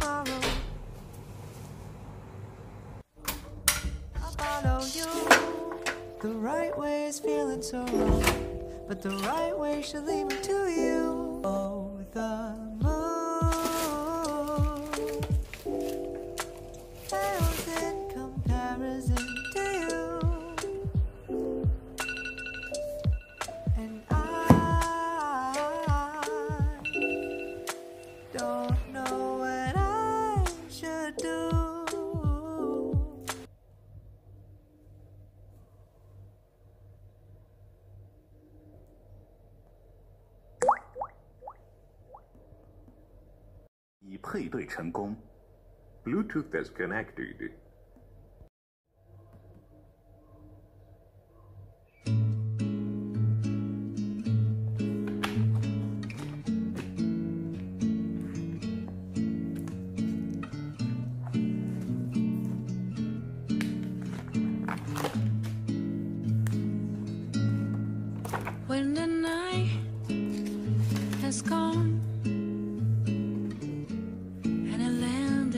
tomorrow. I follow you. The right way is feeling so wrong, but the right way should lead me to you. Oh, the 配对成功。Bluetooth is connected.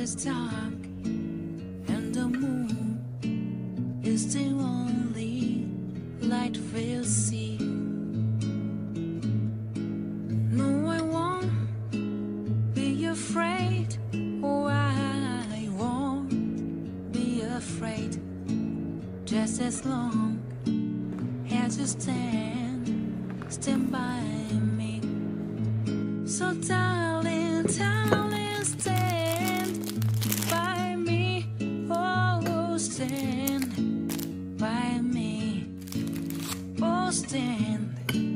Is dark and the moon is the only light we'll see. No, I won't be afraid. Oh, I won't be afraid. Just as long as you stand, stand by me. So, darling, darling, Oh,